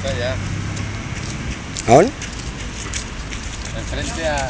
está allá. ¿Aún? Enfrente a,